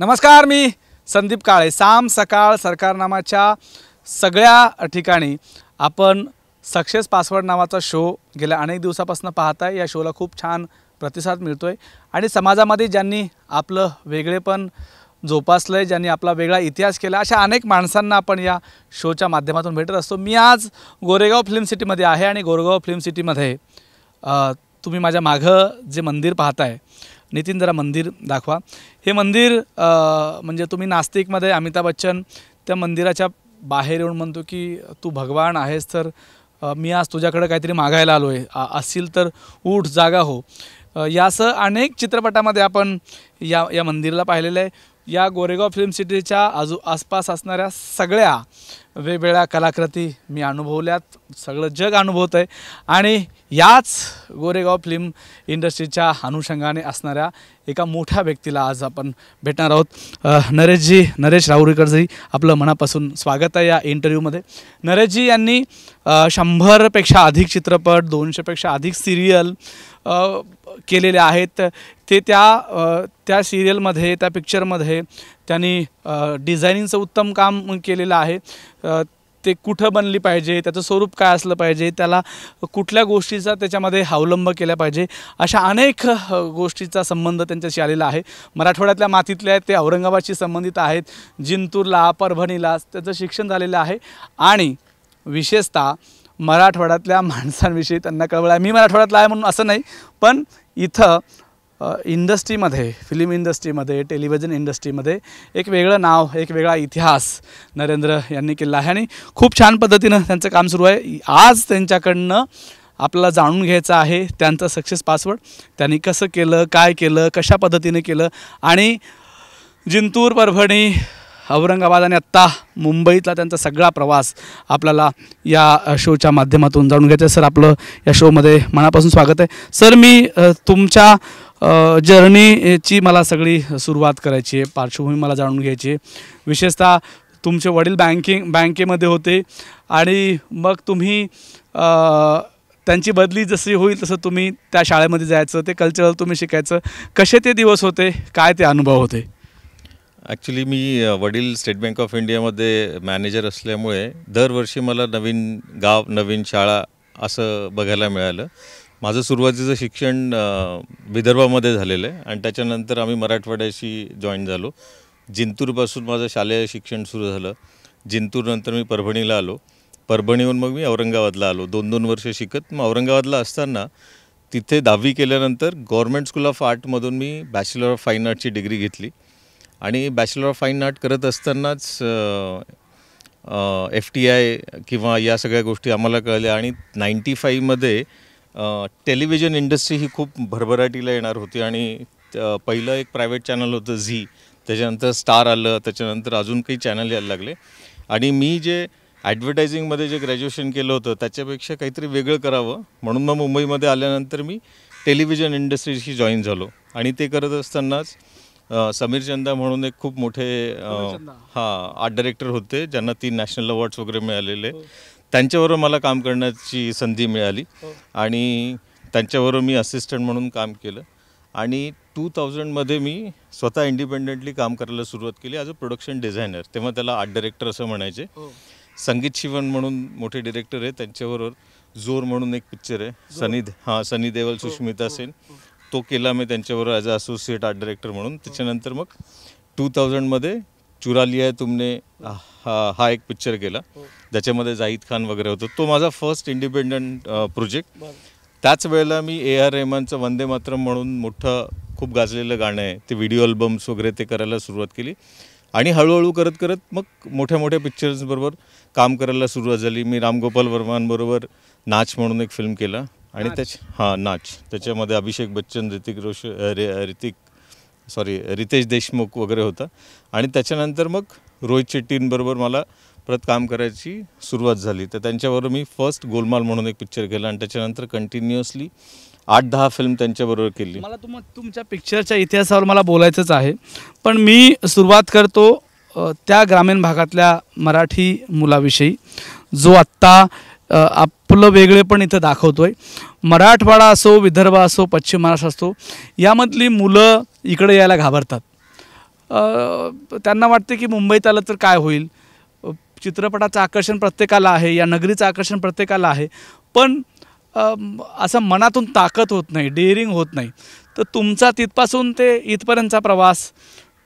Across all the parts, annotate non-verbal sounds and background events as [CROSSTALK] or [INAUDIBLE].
नमस्कार मी संदीप काळे. साम सकाळ सरकारनामाच्या सगळ्या ठिकाणी आपण सक्सेस पासवर्ड नावाचा शो गेल्या अनेक दिवसापासून पाहताय. या शोला खूप छान प्रतिसाद मिळतो आहे आणि समाजामध्ये ज्यांनी आपलं वेगळेपण जोपासलं आहे ज्यांनी आपला वेगळा इतिहास केला. अशा अनेक माणसांना आपण या शोच्या माध्यमातून भेटत असतो. मी आज गोरेगाव फिल्म सिटीमध्ये आहे आणि गोरेगाव फिल्म सिटीमध्ये तुम्ही माझ्या मागं जे मंदिर पाहताय नितीन जरा मंदिर दाखवा. हे मंदिर म्हणजे तुम्ही नास्तिकमध्ये अमिताभ बच्चन त्या मंदिराच्या बाहेर येऊन म्हणतो की तू भगवान आहेस तर मी आज तुझ्याकडे काहीतरी मागायला आलो आहे असतील तर उठ जागा हो. यासह अनेक चित्रपटामध्ये आपण या या मंदिराला पाहिलेलं आहे. या गोरेगाव फिल्म सिटीच्या आजू आसपास असणाऱ्या सगळ्या वेगवेगळ्या कलाकृती मी अनुभवल्यात. सगळं जग अनुभवत आहे आणि याच गोरेगाव फिल्म इंडस्ट्रीच्या अनुषंगाने असणाऱ्या एका मोठ्या व्यक्तीला आज आपण भेटणार आहोत. नरेशजी नरेश राहुरीकरजी आपलं मनापासून स्वागत आहे या इंटरव्ह्यूमध्ये. नरेशजी यांनी शंभरपेक्षा अधिक चित्रपट दोनशेपेक्षा अधिक सिरियल केलेले आहेत. ते त्या त्या सिरियलमध्ये त्या पिक्चरमध्ये त्यांनी डिझायनिंगचं उत्तम काम केलेलं आहे. ते कुठं बनली पाहिजे त्याचं स्वरूप काय असलं पाहिजे त्याला कुठल्या गोष्टीचा त्याच्यामध्ये अवलंब केला पाहिजे अशा अनेक गोष्टीचा संबंध त्यांच्याशी आलेला आहे. मराठवाड्यातल्या मातीतल्या आहेत ते औरंगाबादशी संबंधित आहेत जिंतूरला परभणीला त्याचं शिक्षण झालेलं आहे. आणि विशेषतः मराठवाड्यातल्या [LAUGHS] माणसांविषयी त्यांना कळवलं आहे. मी मराठवाड्यातला आहे म्हणून असं नाही पण इथं इंडस्ट्रीमध्ये फिल्म इंडस्ट्रीमध्ये टेलिव्हिजन इंडस्ट्रीमध्ये एक वेगळं नाव एक वेगळा इतिहास नरेंद्र यांनी केला आहे. आणि खूप छान पद्धतीनं त्यांचं काम सुरू आहे. आज त्यांच्याकडनं आपल्याला जाणून घ्यायचं आहे त्यांचं सक्सेस पासवर्ड. त्यांनी कसं केलं काय केलं कशा पद्धतीने केलं. आणि जिंतूर परभणी औरंगाबाद आणि आत्ता मुंबईतला त्यांचा सगळा प्रवास आपल्याला या शोच्या माध्यमातून जाणून घ्यायचं आहे. सर आपलं या शोमध्ये मनापासून स्वागत आहे. सर मी तुमच्या जर्नीची मला सगळी सुरुवात करायची आहे. पार्श्वभूमी मला जाणून घ्यायची आहे. विशेषतः तुमचे वडील बँकिंग बँकेमध्ये होते आणि मग तुम्ही त्यांची बदली जशी होईल तसं तुम्ही त्या शाळेमध्ये जायचं ते कल्चरल तुम्ही शिकायचं. कसे ते दिवस होते? काय ते अनुभव होते? ॲक्च्युली मी वडील स्टेट बँक ऑफ इंडियामध्ये मॅनेजर असल्यामुळे दरवर्षी मला नवीन गाव नवीन शाळा असं बघायला मिळालं. माझं सुरुवातीचं शिक्षण विदर्भामध्ये झालेलं आहे आणि त्याच्यानंतर आम्ही मराठवाड्याशी जॉईन झालो. जिंतूरपासून माझं शालेय शिक्षण सुरू झालं. जिंतूरनंतर मी परभणीला आलो. परभणीहून मग मी औरंगाबादला आलो. दोन दोन वर्ष शिकत. मग औरंगाबादला असताना तिथे दहावी केल्यानंतर गव्हर्मेंट स्कूल ऑफ आर्टमधून मी बॅचलर ऑफ फाईन आर्टची डिग्री घेतली. आणि बॅचलर ऑफ फाईन आर्ट करत असतानाच एफ टी आय किंवा या सगळ्या गोष्टी आम्हाला कळल्या आणि नाईंटी फाईव्हमध्ये टेलिव्हिजन इंडस्ट्री ही खूप भरभराटीला येणार होती आणि पहिलं एक प्रायव्हेट चॅनल होतं झी त्याच्यानंतर स्टार आलं त्याच्यानंतर अजून काही चॅनल यायला लागले. आणि मी जे ॲडव्हर्टायझिंगमध्ये जे ग्रॅज्युएशन केलं होतं त्याच्यापेक्षा काहीतरी वेगळं करावं म्हणून मग मुंबईमध्ये आल्यानंतर मी टेलिव्हिजन इंडस्ट्रीशी जॉईन झालो. आणि ते करत असतानाच समीर चंदा म्हणून एक खूप मोठे. हां आर्ट डायरेक्टर होते ज्यांना तीन नॅशनल अवॉर्ड्स वगैरे मिळालेले. त्यांच्याबरोबर मला काम करण्याची संधी मिळाली. आणि त्यांच्याबरोबर मी असिस्टंट म्हणून काम केलं. आणि टू थाउजंडमध्ये मी स्वतः इंडिपेंडेंटली काम करायला सुरुवात केली ॲज अ प्रोडक्शन डिझायनर तेव्हा त्याला आर्ट डायरेक्टर असं म्हणायचे. संगीत शिवन म्हणून मोठे डिरेक्टर आहे. त्यांच्याबरोबर जोर म्हणून एक पिक्चर आहे. सनी हां सनी देवल सुष्मिता सेन. तो केला मी त्यांच्याबरोबर as a associate art director म्हणून. त्याच्यानंतर मग टू थाउजंडमध्ये चुरा लिया है तुमने हा हा एक पिक्चर केला. ज्याच्यामध्ये जाहीद खान वगैरे होतं. तो माझा फर्स्ट इंडिपेंडंट प्रोजेक्ट त्याच वेळेला मी ए आर रेहमानचं वंदे मातरम म्हणून मोठं खूप गाजलेलं गाणं आहे. ते व्हिडिओ अल्बम्स वगैरे ते करायला सुरुवात केली. आणि हळूहळू करत करत मग मोठ्या मोठ्या पिक्चर्सबरोबर काम करायला सुरुवात झाली. मी रामगोपाल वर्मांबरोबर नाच म्हणून एक फिल्म केला. आणि त्याच हां नाच. त्याच्यामध्ये अभिषेक बच्चन ऋतिक रोश रे ऋतिक सॉरी रितेश देशमुख वगैरे होता. आणि त्याच्यानंतर मग रोहित शेट्टींबरोबर मला परत काम करायची सुरुवात झाली. तर त्यांच्याबरोबर मी फर्स्ट गोलमाल म्हणून एक पिक्चर केला आणि त्याच्यानंतर कंटिन्युअसली आठ दहा फिल्म त्यांच्याबरोबर केली. मला तुम तुमच्या पिक्चरच्या इतिहासावर मला बोलायचंच आहे. पण मी सुरुवात करतो त्या ग्रामीण भागातल्या मराठी मुलाविषयी. जो आत्ता आपलं आपलं वेगळेपण इथं दाखवतो आहे मराठवाडा असो विदर्भ असो पश्चिम महाराष्ट्र असो यामधली मुलं इकडे यायला घाबरतात. त्यांना वाटते की मुंबईत आलं तर काय होईल? चित्रपटाचं आकर्षण प्रत्येकाला आहे या नगरीचं आकर्षण प्रत्येकाला आहे पण असं मनातून ताकद होत नाही डेअरिंग होत नाही. तर तुमचा तिथपासून ते इथपर्यंतचा प्रवास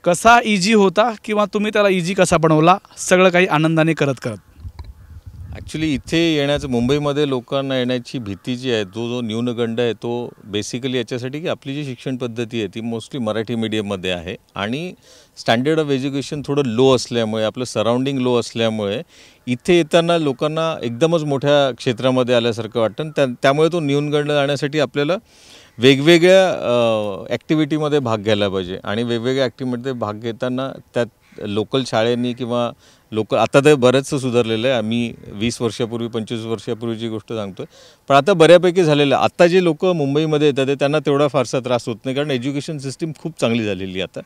कसा इजी होता किंवा तुम्ही त्याला इजी कसा बनवला? सगळं काही आनंदाने करत करत ॲक्च्युली इथे येण्याचं मुंबईमध्ये लोकांना येण्याची भीती जी आहे जो जो न्यूनगंड आहे तो बेसिकली याच्यासाठी की आपली जी शिक्षण पद्धती आहे ती मोस्टली मराठी मीडियममध्ये आहे. आणि स्टँडर्ड ऑफ एज्युकेशन थोडं लो असल्यामुळे आपलं सराउंडिंग लो असल्यामुळे इथे येताना लोकांना एकदमच मोठ्या क्षेत्रामध्ये आल्यासारखं वाटतं. आणि त्या त्यामुळे तो न्यूनगंड जाण्यासाठी आपल्याला वेगवेगळ्या ॲक्टिव्हिटीमध्ये भाग घ्यायला पाहिजे. आणि वेगवेगळ्या ॲक्टिव्हिटीमध्ये भाग घेताना त्यात लोकल शाळेंनी किंवा लोकल आता तर बरंचसं सुधारलेलं आहे. आम्ही वीस वर्षापूर्वी पंचवीस वर्षापूर्वीची गोष्ट सांगतोय. पण आता बऱ्यापैकी झालेलं आहे. आता जे लोक मुंबईमध्ये येतात ते त्यांना तेवढा फारसा त्रास होत नाही. कारण एज्युकेशन सिस्टीम खूप चांगली झालेली आहे आता.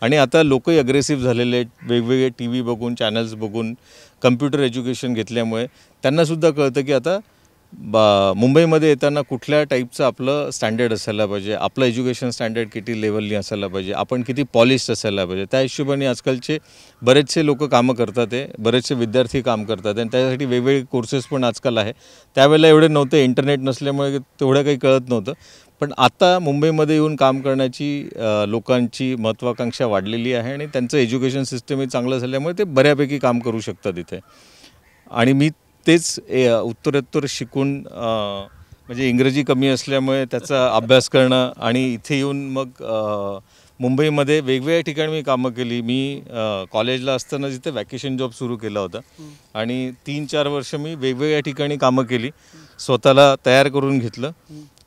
आणि आता लोकही अग्रेसिव्ह झालेले आहेत. वेगवेगळे टी व्ही बघून चॅनल्स बघून कम्प्युटर एज्युकेशन घेतल्यामुळे त्यांनासुद्धा कळतं की आता बा मुंबईमध्ये येताना कुठल्या टाईपचं आपलं स्टँडर्ड असायला पाहिजे? आपलं एज्युकेशन स्टँडर्ड किती लेवलनी असायला पाहिजे? आपण किती पॉलिश असायला पाहिजे? त्या हिशोबाने आजकालचे बरेचसे लोक कामं करतात आहे बरेचसे विद्यार्थी काम करतात आणि त्यासाठी वेगवेगळे कोर्सेस पण आजकाल आहे. त्यावेळेला एवढे नव्हते इंटरनेट नसल्यामुळे तेवढं काही कळत नव्हतं. पण आता मुंबईमध्ये येऊन काम करण्याची लोकांची महत्त्वाकांक्षा वाढलेली आहे आणि त्यांचं एज्युकेशन सिस्टमही चांगलं झाल्यामुळे ते बऱ्यापैकी काम करू शकतात इथे. आणि मी तेच ए, उत्तरोत्तर शिकून म्हणजे इंग्रजी कमी असल्यामुळे त्याचा अभ्यास करणं आणि इथे येऊन मग मुंबईमध्ये वेगवेगळ्या ठिकाणी मी कामं केली. मी कॉलेजला असताना जिथे वॅकेशन जॉब सुरू केला होता. आणि तीन चार वर्ष मी वेगवेगळ्या ठिकाणी कामं केली. स्वतःला तयार करून घेतलं.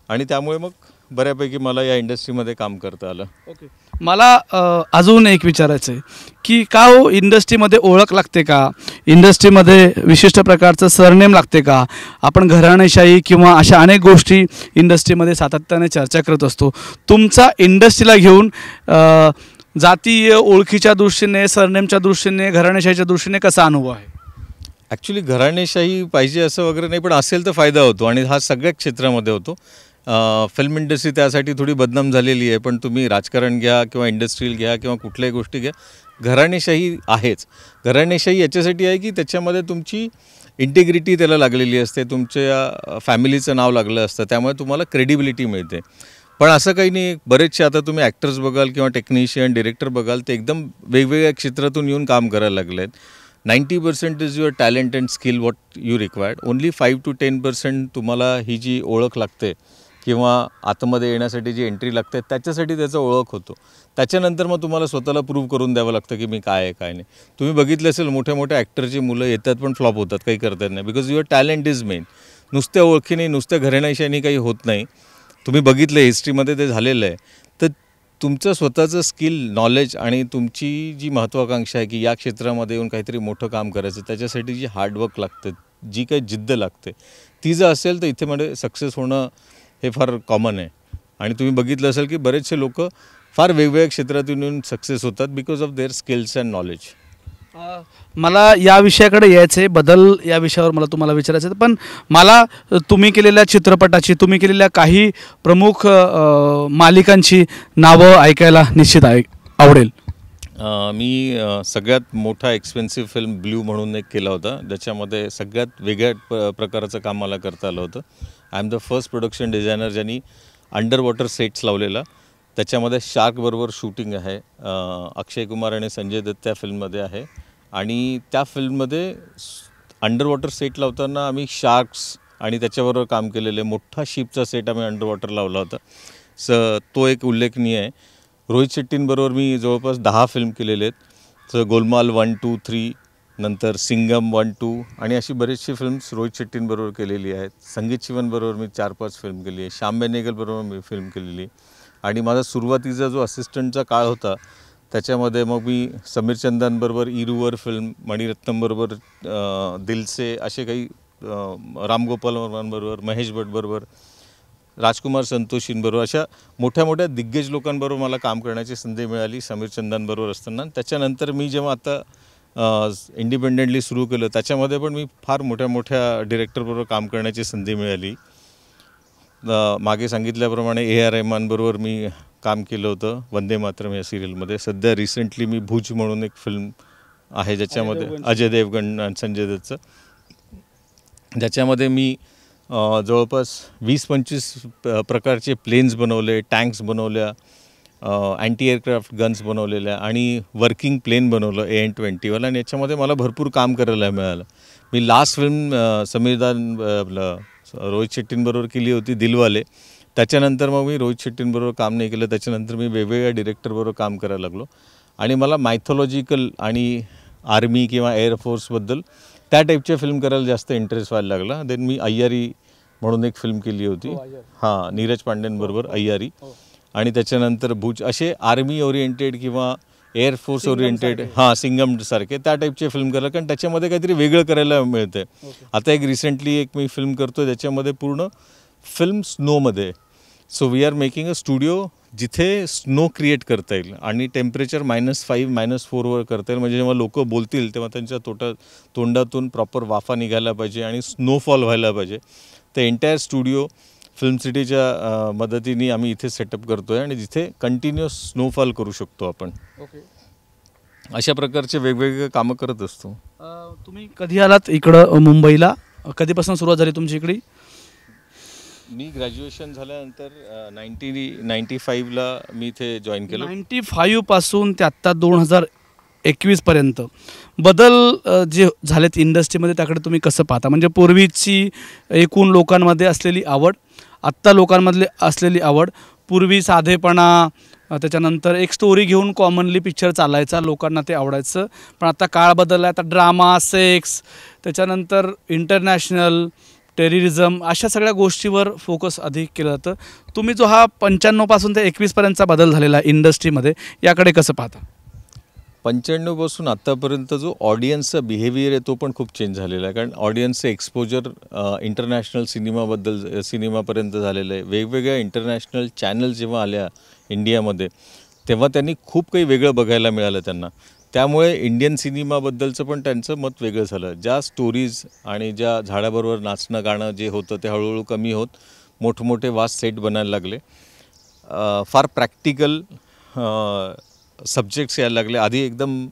आणि त्यामुळे मग बऱ्यापैकी मला या इंडस्ट्रीमध्ये काम करता आलं. ओके मला अजून एक विचारायचं आहे की का हो इंडस्ट्रीमध्ये ओळख लागते का? इंडस्ट्रीमध्ये विशिष्ट प्रकारचं सरनेम लागते का? आपण घराणेशाही किंवा अशा अनेक गोष्टी इंडस्ट्रीमध्ये सातत्याने चर्चा करत असतो. तुमचा इंडस्ट्रीला घेऊन जातीय ओळखीच्या दृष्टीने सरनेमच्या दृष्टीने घराणेशाहीच्या दृष्टीने कसा अनुभव आहे? ॲक्च्युली घराणेशाही पाहिजे असं वगैरे नाही पण असेल तर फायदा होतो आणि हा सगळ्या क्षेत्रामध्ये होतो. फिल्म इंडस्ट्री त्यासाठी थोडी बदनाम झालेली आहे पण तुम्ही राजकारण घ्या किंवा इंडस्ट्रील घ्या किंवा कुठल्याही गोष्टी घ्या. घराणेशाही आहेच. घराणेशाही याच्यासाठी आहे की त्याच्यामध्ये तुमची इंटिग्रिटी त्याला लागलेली असते तुमच्या फॅमिलीचं नाव लागलं असतं त्यामुळे तुम्हाला क्रेडिबिलिटी मिळते. पण असं काही नाही बरेचसे आता तुम्ही ॲक्टर्स बघाल किंवा टेक्निशियन डिरेक्टर बघाल ते एकदम वेगवेगळ्या क्षेत्रातून येऊन काम करायला लागले आहेत ninety percent is your talent and skill what you required only five to ten percent तुम्हाला ही जी ओळख लागते किंवा आतमध्ये येण्यासाठी जी एंट्री लागते त्याच्यासाठी त्याचा ओळख होतो. त्याच्यानंतर मग तुम्हाला स्वतःला प्रूव्ह करून द्यावं लागतं की मी काय आहे काय नाही. तुम्ही बघितलं असेल मोठ्या मोठ्या ॲक्टरची मुलं येतात पण फ्लॉप होतात काही करतात नाही. Because your talent is main नुसत्या ओळखीने नुसत्या घराण्याशाने काही होत नाही. तुम्ही बघितलं हिस्ट्रीमध्ये ते झालेलं आहे. तर तुमचं स्वतःचं स्किल नॉलेज आणि तुमची जी महत्त्वाकांक्षा आहे की या क्षेत्रामध्ये येऊन काहीतरी मोठं काम करायचं त्याच्यासाठी जी हार्डवर्क लागतं जी काही जिद्द लागते ती जर असेल तर इथे म्हणजे सक्सेस होणं हे फार कॉमन आहे. आणि तुम्ही बघितलं असेल की बरेचसे लोक फार वेगवेगळ्या क्षेत्रातून येऊन सक्सेस होतात because of their skills and knowledge मला या विषयाकडे यायचं आहे बदल या विषयावर मला तुम्हाला विचारायचं आहे. पण मला तुम्ही केलेल्या चित्रपटाची तुम्ही केलेल्या काही प्रमुख मालिकांची नावं ऐकायला निश्चित आहे आवडेल. मी सगळ्यात मोठा एक्सपेन्सिव्ह फिल्म ब्ल्यू म्हणून एक केला होता. ज्याच्यामध्ये सगळ्यात वेगळ्या प प्रकाराचं काम मला करता आलं होतं. I am the first production designer ज्यांनी अंडर वॉटर सेट्स लावलेला. त्याच्यामध्ये शार्कबरोबर शूटिंग आहे. अक्षय कुमार आणि संजय दत्त त्या फिल्ममध्ये आहे. आणि त्या फिल्ममध्ये अंडर वॉटर सेट लावताना आम्ही शार्क्स आणि त्याच्याबरोबर काम केलेले मोठा शिपचा सेट आम्ही अंडर वॉटर लावला होता. स तो एक उल्लेखनीय आहे. रोहित शेट्टींबरोबर मी जवळपास दहा फिल्म केलेले आहेत. तर गोलमाल वन टू थ्री नंतर सिंगम वन टू आणि अशी बरीचशी फिल्म्स रोहित शेट्टींबरोबर केलेली आहेत. संगीत शिवनबरोबर मी चार पाच फिल्म केली आहे. श्याम बेनेगलबरोबर मी फिल्म केलेली आणि माझा सुरुवातीचा जो असिस्टंटचा काळ होता त्याच्यामध्ये मग मी समीर चंदांबरोबर इरूवर फिल्म मणिरत्नमबरोबर दिलसे असे काही राम रामगोपाल वर्मांबरोबर महेश भटबरोबर राजकुमार संतोषींबरोबर अशा मोठ्या मोठ्या दिग्गज लोकांबरोबर मला काम करण्याची संधी मिळाली समीर चंदांबरोबर असताना. त्याच्यानंतर मी जेव्हा आता इंडिपेंडेंटली सुरू केलं त्याच्यामध्ये पण मी फार मोठ्या मोठ्या डिरेक्टरबरोबर काम करण्याची संधी मिळाली. मागे सांगितल्याप्रमाणे ए आर रहमानबरोबर मी काम केलं होतं वंदे मातरम या सिरियलमध्ये सध्या रिसेंटली मी भुज म्हणून एक फिल्म आहे ज्याच्यामध्ये अजय देवगण. आणि संजय दत्तचं ज्याच्यामध्ये मी जवळपास वीस पंचवीस प- प्रकारचे प्लेन्स बनवले टँक्स बनवल्या अँटी एअरक्राफ्ट गन्स बनवलेल्या आणि वर्किंग प्लेन बनवलं ए एन ट्वेंटीवाला आणि याच्यामध्ये मला भरपूर काम करायला मिळालं. मी लास्ट फिल्म समीरदान आपलं रोहित शेट्टींबरोबर केली होती दिलवाले. त्याच्यानंतर मग मी रोहित शेट्टींबरोबर काम नाही केलं. त्याच्यानंतर मी वेगवेगळ्या डिरेक्टरबरोबर काम करायला लागलो. आणि मला मायथॉलॉजिकल आणि आर्मी किंवा एअरफोर्सबद्दल त्या टाईपच्या फिल्म करायला जास्त इंटरेस्ट व्हायला लागला. देन मी अय्यारी म्हणून एक फिल्म केली होती. हां नीरज पांडेंबरोबर अय्यारी. आणि त्याच्यानंतर भुज असे आर्मी ओरिएंटेड किंवा एअरफोर्स ओरिएंटेड हां सिंगम सारखे त्या टाईपचे फिल्म करायला कारण त्याच्यामध्ये काहीतरी वेगळं करायला मिळतं आता एक रिसेंटली एक मी फिल्म करतो त्याच्यामध्ये पूर्ण film स्नोमध्ये so we are making a studio जिथे स्नो क्रिएट करता येईल आणि टेम्परेचर मायनस फाईव्ह मायनस फोरवर करता येईल म्हणजे जेव्हा लोक बोलतील तेव्हा त्यांच्या तोटा तोंडातून प्रॉपर वाफा निघायला पाहिजे आणि स्नोफॉल व्हायला पाहिजे. तर एंटायर स्टुडिओ फिल्म सिटीच्या मदतीने आम्ही इथे सेटअप करतो आहे आणि जिथे कंटिन्युअस स्नोफॉल करू शकतो आपण. ओके अशा प्रकारचे वेगवेगळे कामं करत असतो. तुम्ही कधी आलात इकडं मुंबईला? कधीपासून सुरुवात झाली तुमची इकडे? मी ग्रॅज्युएशन झाल्यानंतर नाईन्टी नाईन्टी फाईव्हला मी इथे जॉईन केलं. नाईन्टी फाईव्हपासून ते आत्ता दोन हजार एकवीसपर्यंत बदल जे झालेत इंडस्ट्रीमध्ये त्याकडे तुम्ही कसं पाहता? म्हणजे पूर्वीची एकूण लोकांमध्ये असलेली आवड आत्ता लोकांमधले असलेली आवड पूर्वी साधेपणा त्याच्यानंतर एक स्टोरी घेऊन कॉमनली पिक्चर चालायचा लोकांना ते आवडायचं. पण आता काळ बदलला आता ड्रामा सेक्स त्याच्यानंतर इंटरनॅशनल टेररिझम अशा सगळ्या गोष्टीवर फोकस अधिक केलं जातं. तुम्ही जो हा पंच्याण्णवपासून ते एकवीसपर्यंतचा बदल झालेला आहे इंडस्ट्रीमध्ये याकडे कसं पाहता? पंच्याण्णवपासून आत्तापर्यंत जो ऑडियन्सचा बिहेवियर आहे तो पण खूप चेंज झालेला आहे. कारण ऑडियन्सचं एक्सपोजर इंटरनॅशनल सिनेमाबद्दल सिनेमापर्यंत झालेलं आहे. वेगवेगळ्या इंटरनॅशनल चॅनल जेव्हा आल्या इंडियामध्ये तेव्हा त्यांनी खूप काही वेगळं बघायला मिळालं त्यांना. त्यामुळे इंडियन सिनेमाबद्दलचं पण त्यांचं मत वेगळं झालं. ज्या स्टोरीज आणि ज्या झाडाबरोबर नाचणं गाणं जे होतं ते हळूहळू कमी होत मोठमोठे वास सेट बनायला लागले. फार प्रॅक्टिकल सब्जेक्ट्स यायला लागले. आधी एकदम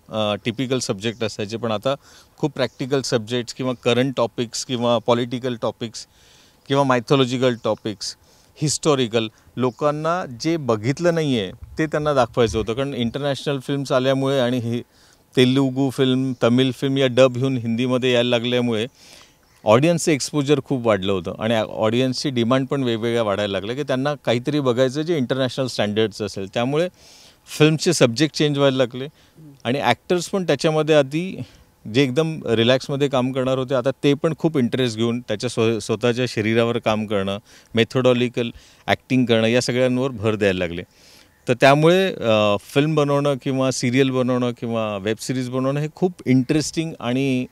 टिपिकल सब्जेक्ट असायचे पण आता खूप प्रॅक्टिकल सब्जेक्ट्स किंवा करंट टॉपिक्स किंवा पॉलिटिकल टॉपिक्स किंवा मायथॉलॉजिकल टॉपिक्स हिस्टॉरिकल लोकांना जे बघितलं नाही आहे ते त्यांना दाखवायचं होतं. कारण इंटरनॅशनल फिल्म्स आल्यामुळे आणि हे तेलुगू फिल्म तमिळ फिल्म या डब घेऊन हिंदीमध्ये यायला लागल्यामुळे ऑडियन्सचं एक्सपोजर खूप वाढलं होतं. आणि ऑडियन्सची डिमांड पण वेगवेगळ्या वाढायला लागल्या की त्यांना काहीतरी बघायचं जे इंटरनॅशनल स्टँडर्ड्स असेल. त्यामुळे फिल्मचे सब्जेक्ट चेंज व्हायला लागले. आणि ॲक्टर्स पण त्याच्यामध्ये आधी जे एकदम रिलॅक्समध्ये काम करणार होते आता ते पण खूप इंटरेस्ट घेऊन त्याच्या स्व स्वतःच्या शरीरावर काम करणं मेथोडॉलिकल ॲक्टिंग करणं या सगळ्यांवर भर द्यायला लागले. तर त्यामुळे फिल्म बनवणं किंवा सिरियल बनवणं किंवा वेब सिरीज बनवणं हे खूप इंटरेस्टिंग आणि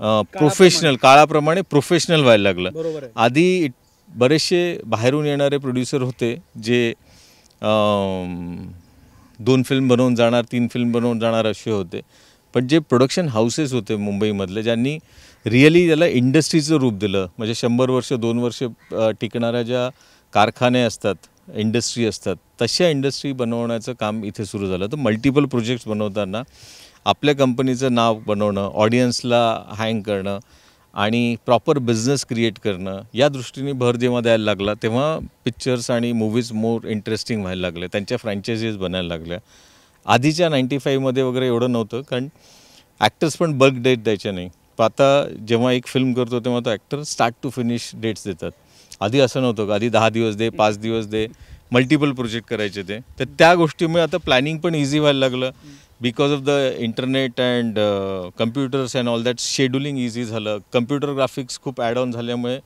प्रोफेशनल काळाप्रमाणे. प्रोफेशनल व्हायला लागलं. आधी बरेचसे बाहेरून येणारे प्रोड्युसर होते जे दोन फिल्म बनवून जाणार तीन फिल्म बनवून जाणार असे होते. पण जे प्रोडक्शन हाऊसेस होते मुंबईमधले ज्यांनी रिअली त्याला इंडस्ट्रीचं रूप दिलं म्हणजे शंभर वर्ष दोन वर्ष टिकणाऱ्या ज्या कारखाने असतात इंडस्ट्री असतात तशा इंडस्ट्री बनवण्याचं काम इथे सुरू झालं. तर मल्टिपल प्रोजेक्ट्स बनवताना आपल्या कंपनीचं नाव बनवणं ऑडियन्सला हँग करणं आणि प्रॉपर बिझनेस क्रिएट करणं या दृष्टीने भर जेव्हा द्यायला लागला तेव्हा पिक्चर्स आणि मूवीज मोर इंटरेस्टिंग व्हायला लागले त्यांच्या फ्रँचायझीज बनायला लागल्या. आधीच्या नाईन्टी फाईव्हमध्ये वगैरे एवढं नव्हतं कारण ॲक्टर्स पण बल्क डेट द्यायचे नाही. पण आता जेव्हा एक फिल्म करतो तेव्हा तो actor start to finish dates देतात. आधी असं नव्हतं का आधी दहा दिवस दे पाच दिवस दे मल्टिपल प्रोजेक्ट करायचे ते. तर त्या गोष्टीमुळे आता प्लॅनिंग पण इझी व्हायला लागलं. Because of the internet and computers and all that scheduling easy झालं. कम्प्युटर ग्राफिक्स खूप ॲड ऑन झाल्यामुळे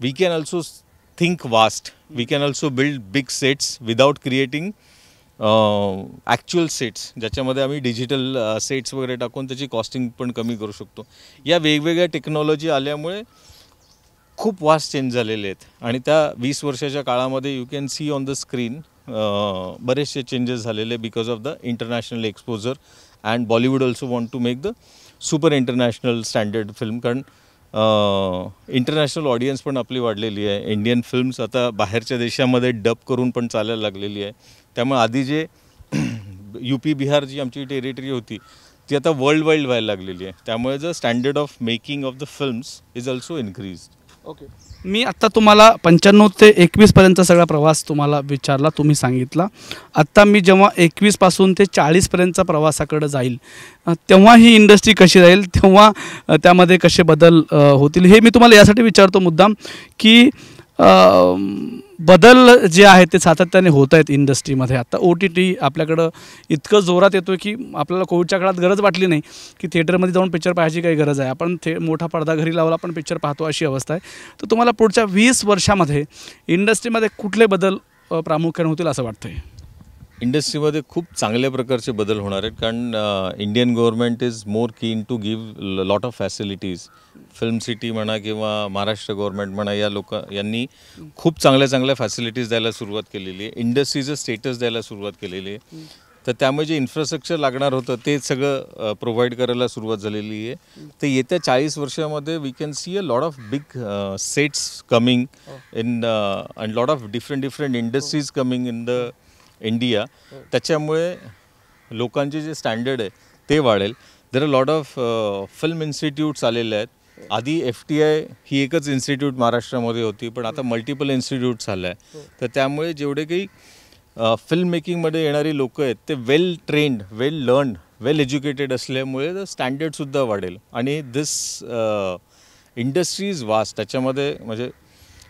we can also think vast we can also build big sets without creating actual sets ज्याच्यामध्ये आम्ही digital sets वगैरे टाकून त्याची costing पण कमी करू शकतो. या वेगवेगळ्या टेक्नॉलॉजी आल्यामुळे खूप वास्ट चेंज झालेले आहेत. आणि त्या वीस वर्षाच्या काळामध्ये you can see on the screen बरेचसे चेंजेस झालेले because of the international exposure and Bollywood also want to make the super international standard film कारण इंटरनॅशनल ऑडियन्स पण आपली वाढलेली आहे. इंडियन फिल्म्स आता बाहेरच्या देशामध्ये डब करून पण चालायला लागलेली आहे. त्यामुळे आधी जे [CLEARS THROAT] यू पी बिहार जी आमची टेरिटरी होती ती आता वर्ल्ड वाईड व्हायला लागलेली आहे. त्यामुळे the standard of making of the films is also increase okay मी आत्ता तुम्हाला पंच्याण्णव ते एकवीसपर्यंतचा सगळा प्रवास तुम्हाला विचारला तुम्ही सांगितला. आत्ता मी जेव्हा एकवीसपासून ते चाळीसपर्यंतचा प्रवासाकडे जाईल तेव्हा ही इंडस्ट्री कशी राहील तेव्हा त्यामध्ये कसे बदल होतील हे मी तुम्हाला यासाठी विचारतो मुद्दाम की बदल जे आहेत ते सातत्याने होत आहेत इंडस्ट्रीमध्ये आता ओ टी टी आपल्याकडं इतकं जोरात येतो की आपल्याला कोविडच्या काळात गरज वाटली नाही की थिएटरमध्ये जाऊन पिक्चर पाहायची काही गरज आहे. आपण थे मोठा पडदा घरी लावला आपण पिक्चर पाहतो अशी अवस्था आहे. तर तुम्हाला पुढच्या वीस वर्षामध्ये इंडस्ट्रीमध्ये कुठले बदल प्रामुख्याने होतील असं वाटतं आहे इंडस्ट्रीमध्ये खूप चांगल्या प्रकारचे बदल होणार आहेत कारण Indian government is more keen to give lot of facilities film city म्हणा किंवा महाराष्ट्र गव्हर्नमेंट म्हणा या लोक यांनी खूप चांगल्या चांगल्या फॅसिलिटीज द्यायला सुरुवात केलेली आहे. इंडस्ट्रीचं स्टेटस द्यायला सुरुवात केलेली आहे. तर त्यामुळे जे इन्फ्रास्ट्रक्चर लागणार होतं ते सगळं प्रोव्हाइड करायला सुरुवात झालेली आहे. तर येत्या चाळीस वर्षामध्ये we can see a lot of big sets coming in and lot of different different industries coming in the India त्याच्यामुळे लोकांचे जे स्टँडर्ड आहे ते वाढेल. There are lot of film institutes आलेले आहेत. आधी एफ टी आय ही एकच इन्स्टिट्यूट महाराष्ट्रामध्ये होती पण आता मल्टिपल इन्स्टिट्यूट्स झालं आहे तर त्यामुळे जेवढे काही uh, फिल्म मेकिंगमध्ये येणारी लोक आहेत ते well trained well learn well educated असल्यामुळे द स्टँडर्डसुद्धा वाढेल. आणि दिस इंडस्ट्री इज वास्ट त्याच्यामध्ये म्हणजे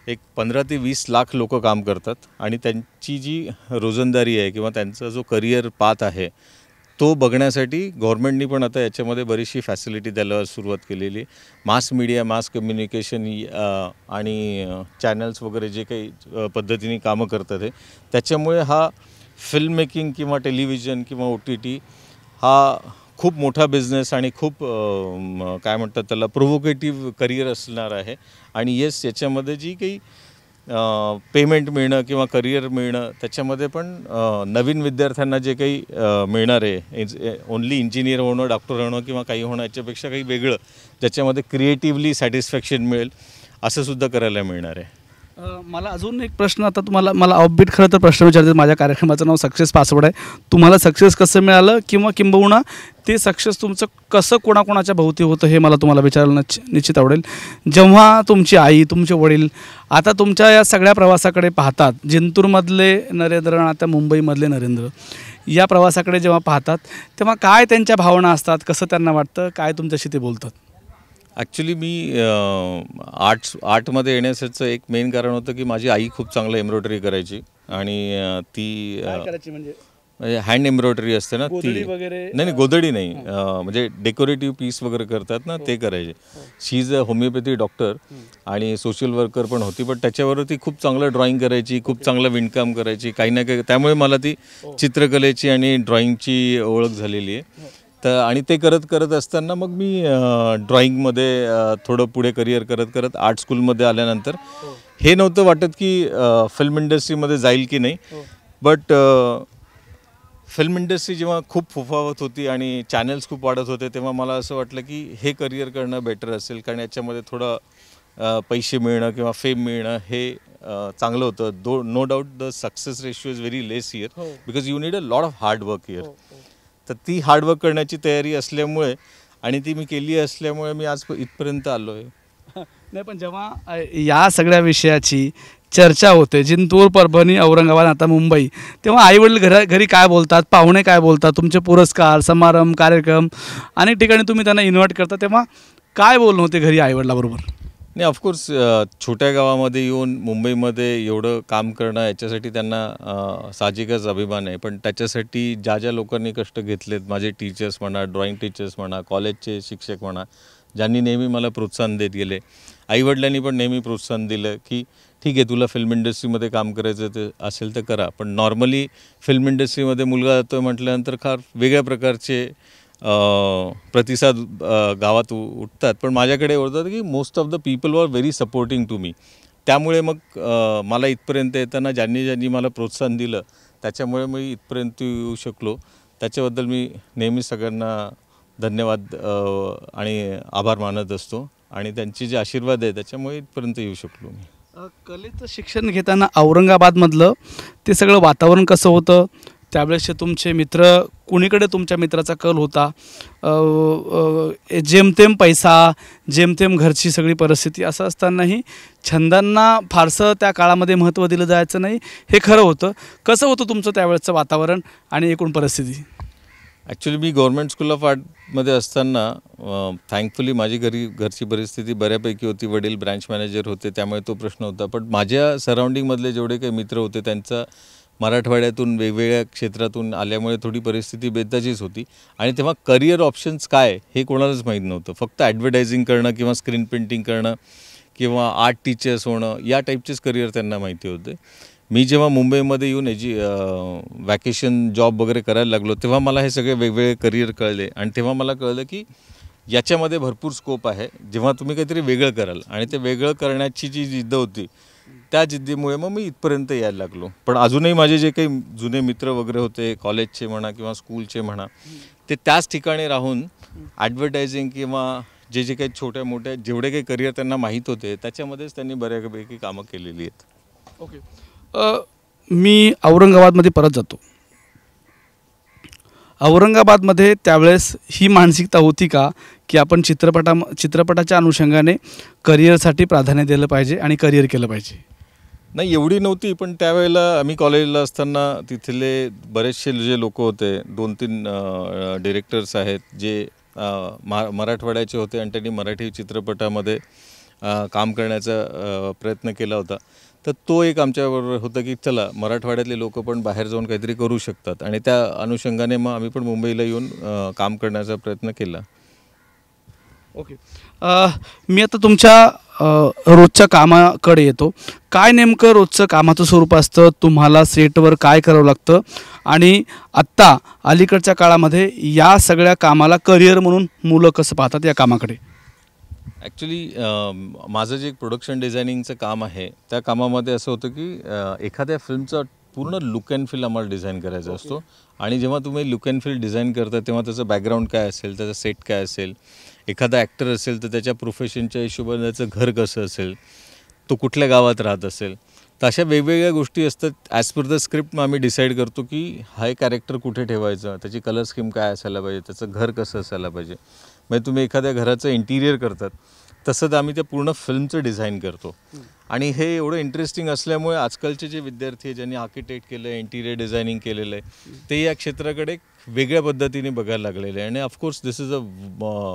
एक पंधरा ते वीस लाख लोक काम करतात आणि त्यांची जी रोजंदारी आहे किंवा त्यांचा जो करिअर पाथ आहे तो बघण्यासाठी गव्हर्नमेंटनी पण आता याच्यामध्ये बरीचशी फॅसिलिटी द्यायला सुरुवात केलेली मास मीडिया मास कम्युनिकेशन आणि चॅनल्स वगैरे जे काही पद्धतीने कामं करतात हे त्याच्यामुळे हा फिल्म मेकिंग किंवा टेलिव्हिजन किंवा ओ टी टी हा खूप मोठा बिझनेस आणि खूप काय म्हणतात त्याला प्रोव्होकेटिव्ह करिअर असणार आहे. आणि येस याच्यामध्ये जी काही पेमेंट मिळणं किंवा करिअर मिळणं त्याच्यामध्ये पण नवीन विद्यार्थ्यांना जे काही मिळणार आहे ओन्ली इंजिनियर होणं डॉक्टर होणं किंवा काही होणं याच्यापेक्षा काही वेगळं ज्याच्यामध्ये क्रिएटिव्हली सॅटिस्फॅक्शन मिळेल असं सुद्धा करायला मिळणार आहे. मला अजून एक प्रश्न आता तुम्हाला मला ऑफबीट खरं तर प्रश्न विचारते माझ्या कार्यक्रमाचं नाव सक्सेस पासवर्ड आहे. तुम्हाला सक्सेस कसं मिळालं किंवा किंबहुना ते सक्सेस तुमचं कसं कोणाकोणाच्या भोवती होतं हे मला तुम्हाला विचारायला नच निश्चित आवडेल. जेव्हा तुमची आई तुमचे वडील आता तुमच्या या सगळ्या प्रवासाकडे पाहतात जिंतूरमधले नरेंद्र आणि आता मुंबईमधले नरेंद्र या प्रवासाकडे जेव्हा पाहतात तेव्हा काय त्यांच्या भावना असतात कसं त्यांना वाटतं काय तुमच्याशी ते बोलतात? ॲक्च्युली मी आर्ट्स आर्टमध्ये येण्याचं एक मेन कारण होतं की माझी आई खूप चांगलं एम्ब्रॉयडरी करायची आणि ती म्हणजे? म्हणजे हँड एम्ब्रॉयडरी असते ना ती. नाही नाही गोधडी नाही. म्हणजे डेकोरेटिव्ह पीस वगैरे करतात ना ते करायचे. She is a homeopathy doctor आणि सोशल वर्कर पण होती पण त्याच्यावर ती खूप चांगलं ड्रॉइंग करायची खूप चांगलं विणकाम करायची काही ना काही त्यामुळे मला ती चित्रकलेची आणि ड्रॉइंगची ओळख झालेली आहे. तर आणि ते करत करत असताना मग मी ड्रॉइंगमध्ये थोडं पुढे करिअर करत करत आर्ट स्कूलमध्ये आल्यानंतर हे. नव्हतं वाटत की फिल्म इंडस्ट्रीमध्ये जाईल की नाही. बट फिल्म इंडस्ट्री जेव्हा खूप फुफावत होती आणि चॅनल्स खूप वाढत होते तेव्हा मला असं वाटलं की हे करिअर करणं बेटर असेल. कारण याच्यामध्ये थोडं पैसे मिळणं किंवा फेम मिळणं हे चांगलं होतं. Though no doubt the success ratio is very less here because you need a lot of hard work here तर ती हार्डवर्क करण्याची तयारी असल्यामुळे आणि ती मी केली असल्यामुळे मी आज इथपर्यंत आलो आहे नाही पण जेव्हा या सगळ्या विषयाची चर्चा होते जिंतूर परभणी औरंगाबाद आता मुंबई तेव्हा आईवडील घरा घरी काय बोलतात पाहुणे काय बोलतात तुमचे पुरस्कार समारंभ कार्यक्रम अनेक ठिकाणी तुम्ही त्यांना इन्व्हाइट करता तेव्हा काय बोलणं होते घरी आईवडिलाबरोबर? नाही ऑफकोर्स छोट्या गावामध्ये येऊन मुंबईमध्ये एवढं काम करणं याच्यासाठी त्यांना साहजिकच अभिमान आहे. पण त्याच्यासाठी ज्या ज्या लोकांनी कष्ट घेतलेत माझे टीचर्स म्हणा ड्रॉइंग टीचर्स म्हणा कॉलेजचे शिक्षक म्हणा ज्यांनी नेहमी मला प्रोत्साहन देत गेले. आईवडिलांनी पण नेहमी प्रोत्साहन दिलं की ठीक आहे तुला फिल्म इंडस्ट्रीमध्ये काम करायचं ते असेल तर करा. पण नॉर्मली फिल्म इंडस्ट्रीमध्ये मुलगा जातो म्हटल्यानंतर फार वेगळ्या प्रकारचे प्रतिसाद गावात उ- उठतात. पण माझ्याकडे होतं की most of the people were very supporting to me त्यामुळे मग मला इथपर्यंत येताना ज्यांनी ज्यांनी मला प्रोत्साहन दिलं त्याच्यामुळे मी इथपर्यंत येऊ शकलो. त्याच्याबद्दल मी नेहमी सगळ्यांना धन्यवाद आणि आभार मानत असतो. आणि त्यांचे जे आशीर्वाद आहे त्याच्यामुळे इथपर्यंत येऊ शकलो मी. कलेचं शिक्षण घेताना औरंगाबादमधलं ते सगळं वातावरण कसं होतं? त्यावेळेसचे तुमचे मित्र कुणीकडे तुमच्या मित्राचा कल होता? जेमतेम पैसा जेमतेम घरची सगळी परिस्थिती असं असतानाही छंदांना फारसं त्या काळामध्ये महत्त्व दिलं जायचं नाही हे खरं होतं. कसं होतं तुमचं त्यावेळेचं वातावरण आणि एकूण परिस्थिती? ॲक्च्युली मी गव्हर्मेंट स्कूल ऑफ आर्टमध्ये असताना थँकफुली माझी घरी घरची परिस्थिती बऱ्यापैकी होती. वडील ब्रँच मॅनेजर होते त्यामुळे तो प्रश्न होता. पण माझ्या सराउंडिंगमधले जेवढे काही मित्र होते त्यांचा मराठवाड्यातून वेगवेगळ्या क्षेत्रातून आल्यामुळे थोडी परिस्थिती बेताचीच होती. आणि तेव्हा करिअर ऑप्शन्स काय हे कोणालाच माहीत नव्हतं. फक्त ॲडव्हर्टायझिंग करणं किंवा स्क्रीन पेंटिंग करणं किंवा आर्ट टीचर्स होणं या टाईपचेच करिअर त्यांना माहिती होते. मी जेव्हा मुंबईमध्ये येऊन याची वॅकेशन जॉब वगैरे करायला लागलो तेव्हा मला हे सगळे वेगवेगळे करिअर कळले. आणि तेव्हा मला कळलं की याच्यामध्ये भरपूर स्कोप आहे. जेव्हा तुम्ही काहीतरी वेगळं कराल आणि ते वेगळं करण्याची जी जिद्द होती त्या जिद्दीमुळे मग मी इथपर्यंत यायला लागलो. पण अजूनही माझे जे काही जुने मित्र वगैरे होते कॉलेजचे म्हणा किंवा स्कूलचे म्हणा ते त्याच ठिकाणी राहून ॲडव्हर्टायझिंग किंवा जे जे काही छोट्या मोठ्या जेवढे काही करिअर त्यांना माहीत होते त्याच्यामध्येच त्यांनी बऱ्यापैकी कामं केलेली आहेत. ओके मी औरंगाबादमध्ये परत जातो. औरंगाबादमध्ये त्यावेळेस ही मानसिकता होती का की आपण चित्रपटा चित्रपटाच्या अनुषंगाने करिअरसाठी प्राधान्य दिलं पाहिजे आणि करिअर केलं पाहिजे? नाही एवढी नव्हती पण त्यावेळेला आम्ही कॉलेजला असताना तिथले बरेचसे जे लोक होते दोन तीन डिरेक्टर्स आहेत जे महा मराठवाड्याचे होते आणि त्यांनी मराठी चित्रपटामध्ये काम करण्याचा प्रयत्न केला होता. तर तो एक आमच्याबरोबर होता की चला मराठवाड्यातले लोक पण बाहेर जाऊन काहीतरी करू शकतात. आणि त्या अनुषंगाने मग आम्ही पण मुंबईला येऊन काम करण्याचा प्रयत्न केला. ओके. मी आता तुमच्या रोजच्या कामाकडे येतो. काय नेमकं रोजचं कामाचं स्वरूप असतं? तुम्हाला सेटवर काय करावं लागतं? आणि आत्ता अलीकडच्या काळामध्ये या सगळ्या कामाला करिअर म्हणून मुलं कसं पाहतात या कामाकडे? ॲक्च्युली माझं जे प्रोडक्शन डिझायनिंगचं काम आहे त्या कामामध्ये असं होतं की एखाद्या फिल्मचा पूर्ण लुक अँड फील आम्हाला डिझाईन करायचा असतो. आणि जेव्हा तुम्ही लुक अँड फील डिझाईन करता तेव्हा त्याचं बॅकग्राऊंड काय असेल त्याचं सेट काय असेल एखादा ॲक्टर असेल तर त्याच्या प्रोफेशनच्या हिशोबाने त्याचं घर कसं असेल तो कुठल्या गावात राहत असेल तर अशा वेगवेगळ्या गोष्टी असतात. ॲज पर द स्क्रिप्ट मग आम्ही डिसाईड करतो की हा एक कॅरेक्टर कुठे ठेवायचं त्याची कलर स्कीम काय असायला पाहिजे त्याचं घर कसं असायला पाहिजे. म्हणजे तुम्ही एखाद्या घराचं इंटिरियर करतात. तसंच आम्ही त्या पूर्ण फिल्मचं डिझाईन करतो. आणि हे एवढं इंटरेस्टिंग असल्यामुळे आजकालचे जे विद्यार्थी आहे ज्यांनी आर्किटेक्ट केलं आहे इंटिरियर डिझायनिंग केलेलं आहे ते या क्षेत्राकडे वेगळ्या पद्धतीने बघायला लागलेले आहे आणि of course this is a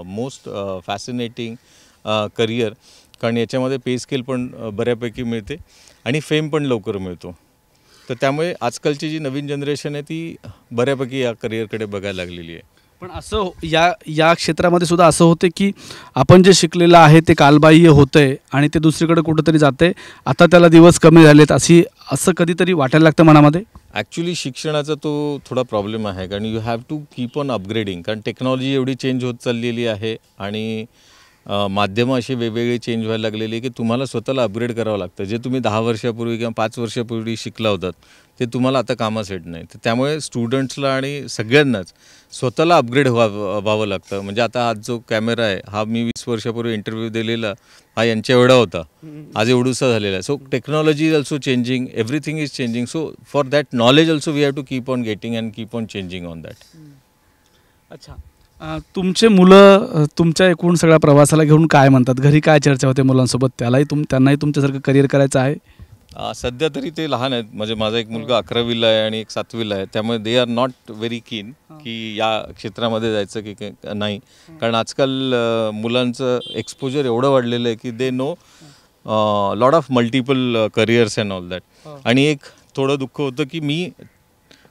most fascinating career कारण याच्यामध्ये पे स्केल पण uh, बऱ्यापैकी मिळते आणि फेम पण लवकर मिळतो. तर त्यामुळे आजकालची जी नवीन जनरेशन आहे ती बऱ्यापैकी या करिअरकडे बघायला लागलेली आहे. पण असं हो- या या क्षेत्रामध्ये सुद्धा असं होते की आपण जे शिकलेलं आहे ते कालबाह्य होतंय आणि ते दुसरीकडे कुठंतरी जाते आता त्याला दिवस कमी झालेत अशी असं कधीतरी वाटायला लागतं मनामध्ये? ॲक्च्युली शिक्षणाचा तो थोडा प्रॉब्लेम आहे. कारण you have to keep on upgrading कारण टेक्नॉलॉजी एवढी चेंज होत चाललेली आहे आणि माध्यमं अशी वेगवेगळी चेंज व्हायला लागलेली आहे की तुम्हाला स्वतःला अपग्रेड करावं लागतं. जे तुम्ही दहा वर्षापूर्वी किंवा पाच वर्षापूर्वी शिकला होतात ते तुम्हाला आता कामास येत नाही तर त्यामुळे स्टुडंट्सला आणि सगळ्यांनाच स्वतःला अपग्रेड व्हावं व्हावं लागतं. म्हणजे आता आज जो कॅमेरा आहे हा मी वीस वर्षापूर्वी इंटरव्ह्यू दिलेला हा यांच्या एवढा होता. आज एवढूसा झालेला आहे. So technology is also changing everything is changing so for that knowledge also we have to keep on getting and keep on changing on that अच्छा. तुमचे मुलं तुमच्या एकूण सगळ्या प्रवासाला घेऊन काय म्हणतात? घरी काय चर्चा होते मुलांसोबत? त्यालाही तुम त्यांनाही तुमच्यासारखं करिअर करायचं आहे? सध्या तरी ते लहान आहेत. म्हणजे माझा एक मुलगा अकरावीला आहे आणि एक सातवीला आहे. त्यामुळे दे आर नॉट व्हेरी कीन की या क्षेत्रामध्ये जायचं की नाही. कारण आजकाल मुलांचं एक्सपोजर एवढं वाढलेलं आहे की they know lot of multiple careers and all that आणि एक थोडं दुःख होतं की मी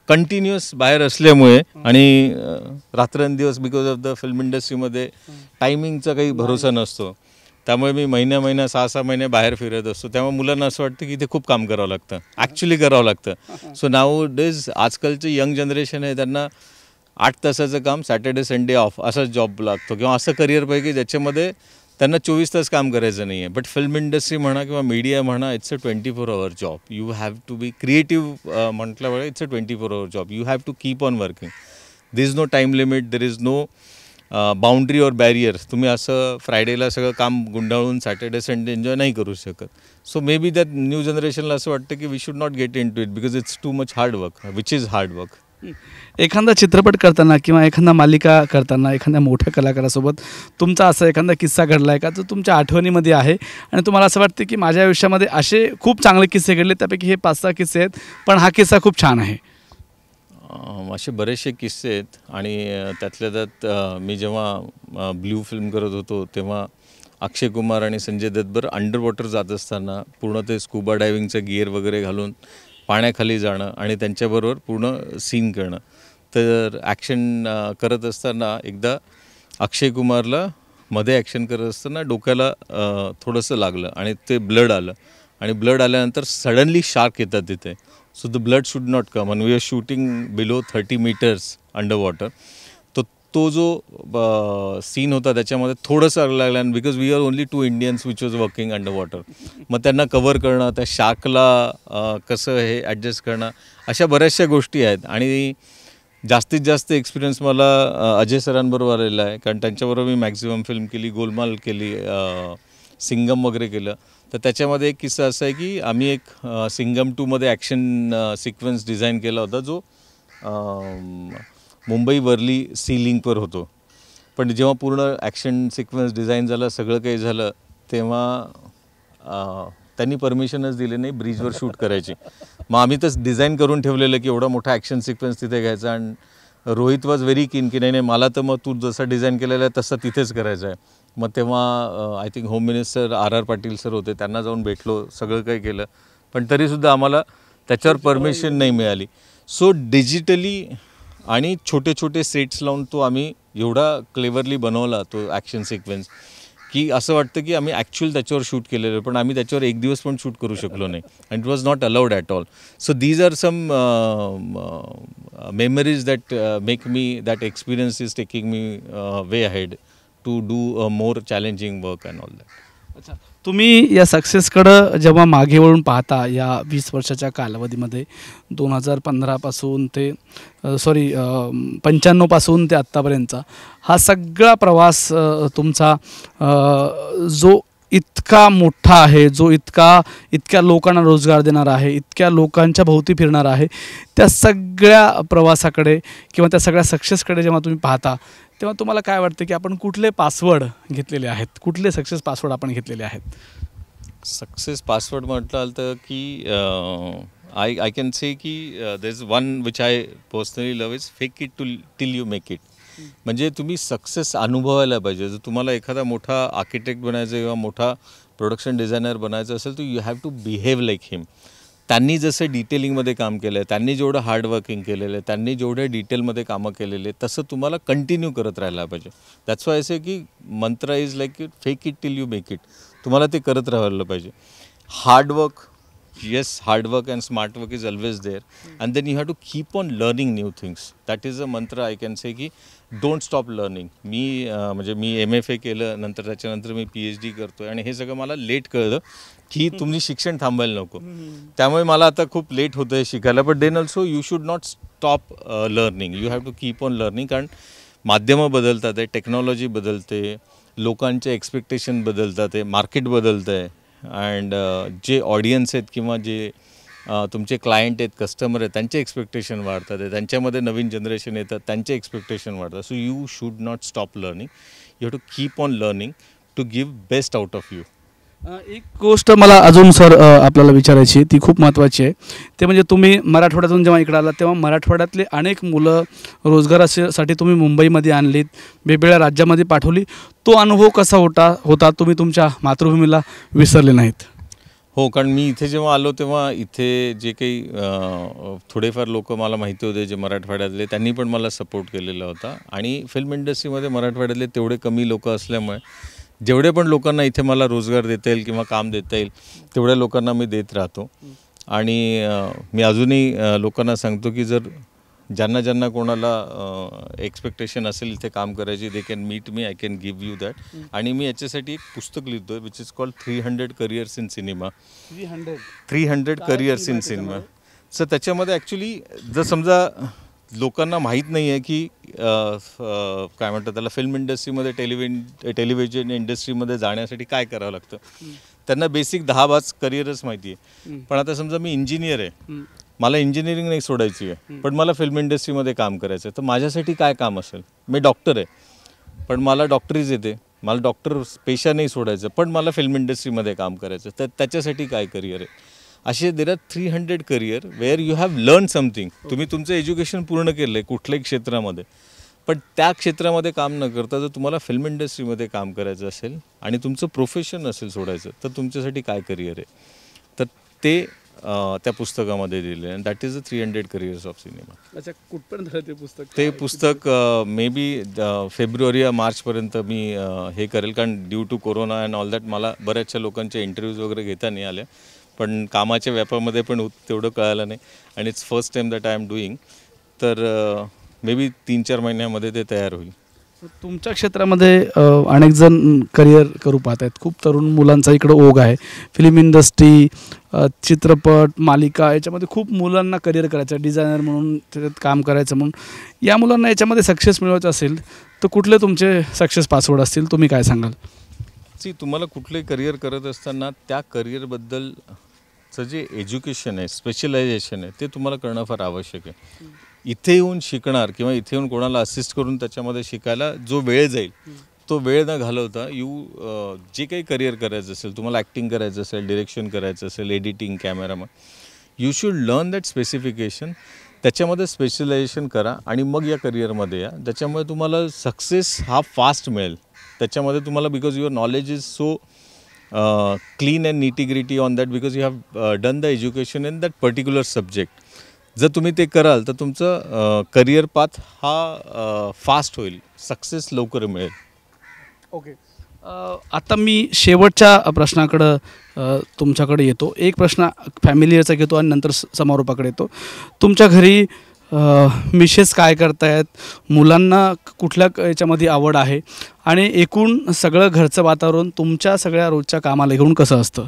कंटिन्युअस बाहेर असल्यामुळे आणि अ, रात्रंदिवस बिकॉज ऑफ द फिल्म इंडस्ट्रीमध्ये टायमिंगचा काही भरोसा नसतो. त्यामुळे मी महिन्या महिन्या सहा सहा महिने बाहेर फिरत असतो. त्यामुळे मुलांना असं वाटतं की इथे खूप काम करावं लागतं. ॲक्च्युली करावं लागतं. सो नाऊ डेज आजकालचे यंग जनरेशन आहे त्यांना आठ तासाचं काम सॅटर्डे संडे ऑफ असाच जॉब लागतो. किंवा असं करिअर पाहिजे ज्याच्यामध्ये त्यांना चोवीस तास काम करायचं नाही आहे बट फिल्म इंडस्ट्री म्हणा किंवा मीडिया म्हणा it's a twenty four hour job you have to be creative म्हटल्यामुळे it's a twenty four hour job you have to keep on working there is no time limit there is no boundary और barriers तुम्ही असं फ्रायडेला सगळं काम गुंडाळून Saturday Sunday enjoy नाही करू शकत. So may be that new जनरेशनला असं वाटतं की we should not get into it because it's too much hard work which is hard work एखादा चित्रपट करताना किंवा एखादा मालिका करताना एखाद्या मोठ्या कलाकारासोबत तुमचा असा एखादा किस्सा घडला आहे का? जो तुमच्या आठवणीमध्ये आहे आणि तुम्हाला असं वाटतं की माझ्या आयुष्यामध्ये असे खूप चांगले किस्से घडले त्यापैकी हे पाच सहा किस्से आहेत पण हा किस्सा खूप छान आहे. असे बरेचसे किस्से आहेत. आणि त्यातल्या त्यात मी जेव्हा ब्ल्यू फिल्म करत होतो तेव्हा अक्षय कुमार आणि संजय दत्तबर अंडर वॉटर जात असताना पूर्ण ते स्कुबा डायव्हिंगचं गिअर वगैरे घालून पाण्याखाली जाणं आणि त्यांच्याबरोबर पूर्ण सीन करणं. तर ॲक्शन करत असताना एकदा अक्षय कुमारला मध्ये ॲक्शन करत असताना डोक्याला थोडंसं लागलं आणि ते ब्लड आलं. आणि ब्लड आल्यानंतर सडनली शार्क येतात तिथे. So the blood should not come and we are shooting below thirty metres under water तो तो जो सीन होता त्याच्यामध्ये थोडंसं आग लागलं आणि because we are only two Indians which was working under water मग त्यांना कवर करणं त्या शार्कला कसं हे ॲडजस्ट करणं अशा बऱ्याचशा गोष्टी आहेत. आणि जास्तीत जास्त एक्सपिरियन्स मला अजय सरांबरोबर आलेला आहे. कारण त्यांच्याबरोबर मी मॅक्झिमम फिल्म केली गोलमाल केली सिंगम वगैरे केलं. तर त्याच्यामध्ये एक किस्सा असा आहे की आम्ही एक सिंगम टूमध्ये ॲक्शन सिक्वेन्स डिझाईन केला होता जो मुंबई वरली सी लिंकवर होतो. पण जेव्हा पूर्ण ॲक्शन सिक्वेन्स डिझाईन झालं सगळं काही झालं तेव्हा त्यांनी परमिशनच दिली नाही ब्रिजवर शूट करायची. मग आम्ही तर डिझाईन करून ठेवलेलं की एवढा मोठा ॲक्शन सिक्वेन्स तिथे घ्यायचा. आणि रोहित वॉज व्हेरी किन की नाही नाही मला तर मग तू जसा डिझाईन केलेला आहे तसं तिथेच करायचं आहे. मग तेव्हा I think home minister R R Patil sir होते त्यांना जाऊन भेटलो सगळं काही केलं. पण तरीसुद्धा आम्हाला त्याच्यावर परमिशन नाही. मिळाली. सो डिजिटली आणि छोटे छोटे सेट्स लावून तो आम्ही एवढा क्लेवरली बनवला तो ॲक्शन सिक्वेन्स की असं वाटतं की आम्ही ॲक्च्युअल त्याच्यावर शूट केलेलं पण आम्ही त्याच्यावर एक दिवस पण शूट करू शकलो नाही. And it was not allowed at all so these are some memories that make me that experience is taking me way ahead to do more challenging work and all that अच्छा तुम्ही या सक्सेसकडं जेव्हा मागे वळून पाहता या वीस वर्षाच्या कालावधीमध्ये दोन हजार पंधरापासून ते सॉरी पंच्याण्णवपासून ते आत्तापर्यंतचा हा सगळा प्रवास तुमचा जो इतका मोठा आहे जो इतका इतक्या लोकांना रोजगार देणारा आहे इतक्या लोकांच्या भोवती फिरणार आहे त्या सगळ्या प्रवासाकडे किंवा त्या सगळ्या सक्सेसकडे जेव्हा तुम्ही पाहता तेव्हा तुम्हाला काय वाटतं की आपण कुठले पासवर्ड घेतलेले आहेत? कुठले सक्सेस पासवर्ड आपण घेतलेले आहेत? सक्सेस पासवर्ड म्हटलं तर की आय आय कॅन से की there is one which I personally love is fake it to till you make it म्हणजे तुम्ही सक्सेस अनुभवायला पाहिजे. जर तुम्हाला एखादा मोठा आर्किटेक्ट बनायचं किंवा मोठा प्रोडक्शन डिझायनर बनायचं असेल तर you have to behave like him त्यांनी जसं डिटेलिंगमध्ये काम केलं आहे त्यांनी जेवढं हार्डवर्किंग केलेलं आहे त्यांनी जेवढ्या डिटेलमध्ये कामं केलेले तसं तुम्हाला कंटिन्यू करत राहायला पाहिजे. दॅट्स वाय असे की मंत्र is like it fake it till you make it तुम्हाला ते करत राहायला पाहिजे. Hard work yes hard work and smart work is always there and then you have to keep on learning new things that is a मंत्र I can say की don't stop learning मी म्हणजे मी एम एफ ए केलं नंतर त्याच्यानंतर मी P H D करतो आणि हे सगळं मला लेट कळलं की [LAUGHS] तुम्ही शिक्षण थांबायला नको. त्यामुळे मला आता खूप लेट होतं आहे शिकायला but then also you should not stop learning you have to keep on learning कारण माध्यमं बदलतात आहे टेक्नॉलॉजी बदलते लोकांचे एक्सपेक्टेशन बदलतात आहे मार्केट बदलतं आहे अँड uh, जे ऑडियन्स आहेत किंवा जे uh, तुमचे क्लायंट आहेत कस्टमर आहेत त्यांचे एक्सपेक्टेशन वाढतात. आहे त्यांच्यामध्ये नवीन जनरेशन येतात त्यांचे एक्सपेक्टेशन वाढतात. So you should not stop learning you have to keep on learning to give best out of you एक गोष्ट मला अजून सर आपल्याला विचारायची ती खूप महत्त्वाची आहे. ते म्हणजे तुम्ही मराठवाड्यातून जेव्हा इकडे आला तेव्हा मराठवाड्यातले अनेक मुलं रोजगारासाठी तुम्ही मुंबईमध्ये आणलीत वेगवेगळ्या राज्यामध्ये पाठवली. तो अनुभव कसा होता होता? तुम्ही तुमच्या मातृभूमीला विसरले नाहीत. हो कारण मी इथे जेव्हा आलो तेव्हा इथे जे काही थोडेफार लोक मला माहिती होते जे मराठवाड्यातले त्यांनी पण मला सपोर्ट केलेला होता. आणि फिल्म इंडस्ट्रीमध्ये मराठवाड्यातले तेवढे कमी लोक असल्यामुळे जेवढे पण लोकांना इथे मला रोजगार देता येईल किंवा काम देता येईल तेवढ्या लोकांना मी देत राहतो. आणि मी अजूनही लोकांना सांगतो की जर ज्यांना ज्यांना कोणाला एक्सपेक्टेशन असेल इथे काम करायची they can meet me I can give you that आणि मी याच्यासाठी एक पुस्तक लिहितो आहे which is called three hundred careers in cinema three hundred three hundred careers in cinema sir त्याच्यामध्ये? ॲक्च्युली जर समजा लोकांना माहीत नाही आहे की काय म्हणतात त्याला फिल्म इंडस्ट्रीमध्ये टेलिव्हिजन टेलिव्हिजन इंडस्ट्रीमध्ये जाण्यासाठी काय करावं लागतं? त्यांना बेसिक दहा बाज करिअरच माहिती आहे पण आता समजा मी इंजिनियर आहे. मला इंजिनिअरिंग नाही सोडायची आहे पण मला फिल्म इंडस्ट्रीमध्ये काम करायचं आहे तर माझ्यासाठी काय काम असेल? मी डॉक्टर आहे. पण मला डॉक्टरीच येते. मला डॉक्टर पेशा नाही सोडायचं पण मला फिल्म इंडस्ट्रीमध्ये काम करायचं तर त्याच्यासाठी काय करिअर आहे? असे there are three hundred career where you have learn something तुम्ही तुमचं एज्युकेशन पूर्ण केलं आहे कुठल्याही क्षेत्रामध्ये. पण त्या क्षेत्रामध्ये काम न करता जर तुम्हाला फिल्म इंडस्ट्रीमध्ये काम करायचं असेल आणि तुमचं प्रोफेशन असेल सोडायचं तर तुमच्यासाठी काय करिअर आहे? तर ते अं, त्या पुस्तकामध्ये दिले आणि that is the three hundred careers of cinema अच्छा कुठपर्यंत ते पुस्तक? ते पुस्तक मे बी फेब्रुवारी या मार्चपर्यंत मी अ, हे करेल. कारण due to corona and all that मला बऱ्याचशा लोकांचे इंटरव्ह्यूज वगैरे घेता नाही आले पण कामाच्या व्यापामध्ये पण तेवढं कळालं नाही. आणि it's first time that I am doing तर मे बी तीन चार महिन्यामध्ये ते तयार होईल. तुमच्या क्षेत्रामध्ये अनेक जण करिअर करू पाहत आहेत. खूप तरुण मुलांचा इकडं ओघ आहे. फिल्म इंडस्ट्री चित्रपट मालिका याच्यामध्ये खूप मुलांना करिअर करायचं आहे. डिझायनर म्हणून त्याच्यात काम करायचं म्हणून. या मुलांना याच्यामध्ये सक्सेस मिळवायचं असेल तर कुठले तुमचे सक्सेस पासवर्ड असतील? तुम्ही काय सांगाल? सी तुम्हाला कुठलंही करिअर करत असताना त्या करिअरबद्दलचं जे एज्युकेशन आहे स्पेशलायझेशन आहे ते तुम्हाला करणं फार आवश्यक आहे. इथे येऊन शिकणार किंवा इथे येऊन कोणाला असिस्ट करून त्याच्यामध्ये शिकायला जो वेळ जाईल तो वेळ न घालवता यू जे काही करिअर करायचं असेल तुम्हाला ॲक्टिंग करायचं असेल डिरेक्शन करायचं असेल editing cameraman you should learn that specification त्याच्यामध्ये स्पेशलायझेशन करा आणि मग या करिअरमध्ये या. त्याच्यामुळे तुम्हाला सक्सेस हा फास्ट मिळेल. त्याच्यामध्ये तुम्हाला because your knowledge is so clean and nitty gritty on that because you have done the education in that particular subject जर तुम्ही ते कराल तर तुमचं uh, करिअर पाथ हा uh, फास्ट होईल. सक्सेस लवकर मिळेल. ओके uh, आता मी शेवटच्या प्रश्नाकडं तुमच्याकडे येतो. एक प्रश्न फॅमिलीचा घेतो आणि नंतर समारोपाकडे येतो. तुमच्या घरी मिसेस काय करतायत? मुलांना कुठल्या क- याच्यामध्ये आवड आहे? आणि एकूण सगळं घरचं वातावरण तुमच्या सगळ्या रोजच्या कामाला घेऊन कसं असतं?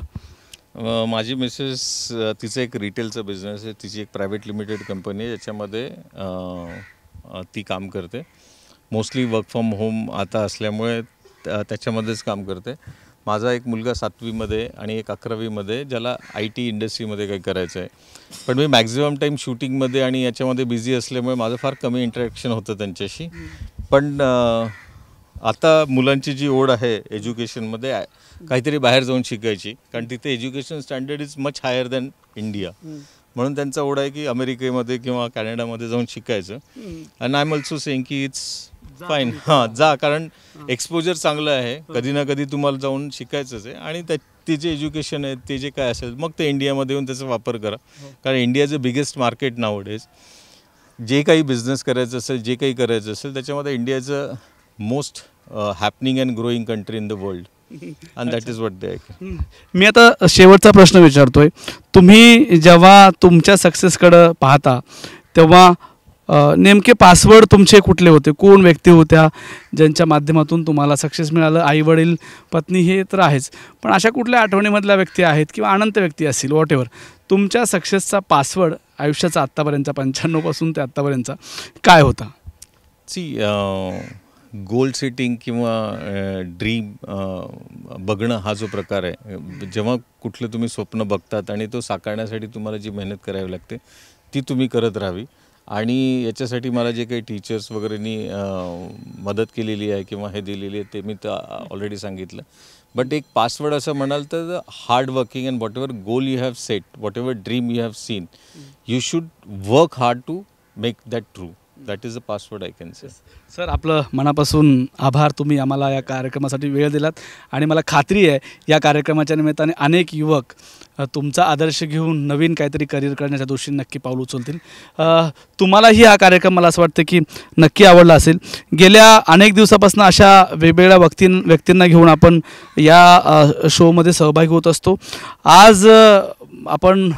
माझी मिसेस तिचं एक रिटेलचं बिझनेस आहे. तिची एक प्रायव्हेट लिमिटेड कंपनी आहे. ज्याच्यामध्ये ती काम करते. मोस्टली वर्क फ्रॉम होम आता असल्यामुळे त्या- त्याच्यामध्येच काम करते. माझा एक मुलगा सातवीमध्ये आणि एक अकरावीमध्ये ज्याला आय टी इंडस्ट्रीमध्ये काही करायचं आहे पण मी मॅक्झिमम टाईम शूटिंगमध्ये आणि याच्यामध्ये बिझी असल्यामुळे माझं फार कमी इंटरॅक्शन होतं त्यांच्याशी. पण आता मुलांची जी ओढ आहे एज्युकेशनमध्ये काहीतरी बाहेर जाऊन शिकायची. कारण तिथे education standard is much higher than India म्हणून त्यांचा ओढ आहे की अमेरिकेमध्ये किंवा कॅनडामध्ये जाऊन शिकायचं. आणि आय एम ऑल्सो सेईंग की इट्स फाईन हां जा कारण एक्सपोजर चांगलं आहे. कधी ना कधी तुम्हाला जाऊन शिकायचंच आहे. आणि त्या ते जे एज्युकेशन आहे ते जे काय असेल मग ते इंडियामध्ये येऊन त्याचा वापर करा. कारण इंडियाचं बिगेस्ट मार्केट नाव डेज जे काही बिझनेस करायचं असेल जे काही करायचं असेल त्याच्यामध्ये इंडियाचं most happening and growing country in the world and that is what they मी आता शेवटचा प्रश्न विचारतोय. तुम्ही जेव्हा तुमच्या सक्सेसकडं पाहता तेव्हा नेमके पासवर्ड तुमचे कुठले होते? कोण व्यक्ती होत्या ज्यांच्या माध्यमातून तुम्हाला सक्सेस मिळालं? आई वडील पत्नी हे तर आहेच. पण अशा कुठल्या आठवणीमधल्या व्यक्ती आहेत किंवा अनंत व्यक्ती असतील वॉट एव्हर तुमच्या सक्सेसचा पासवर्ड आयुष्याचा आत्तापर्यंतचा पंच्याण्णवपासून ते आत्तापर्यंतचा काय होता? सी गोल सेटिंग किंवा ड्रीम बघणं हा जो प्रकार आहे. जेव्हा कुठलं तुम्ही स्वप्न बघतात आणि तो साकारण्यासाठी तुम्हाला जी मेहनत करावी लागते ती तुम्ही करत राहावी. आणि याच्यासाठी मला जे काही टीचर्स वगैरेनी मदत केलेली आहे किंवा हे दिलेली आहे ते मी तर ऑलरेडी सांगितलं. बट एक पासवर्ड असं म्हणाल तर hard working and whatever goal you have set whatever dream you have seen you should work hard to make that true that is a password I can say sir आपलं मनापासून आभार. तुम्ही आम्हाला या कार्यक्रमासाठी वेळ दिलात. आणि मला खात्री आहे या कार्यक्रमाच्या निमित्ताने अनेक युवक तुमचा आदर्श घेऊन नवीन काहीतरी करिअर करण्याच्या दृष्टीने नक्की पाऊल उचलतील. तुम्हालाही हा कार्यक्रम मला असं वाटतं की नक्की आवडला असेल. गेल्या अनेक दिवसापासून अशा वेगवेगळ्या व्यक्तीं व्यक्तींना घेऊन आपण या शोमध्ये सहभागी होत असतो. आज आपण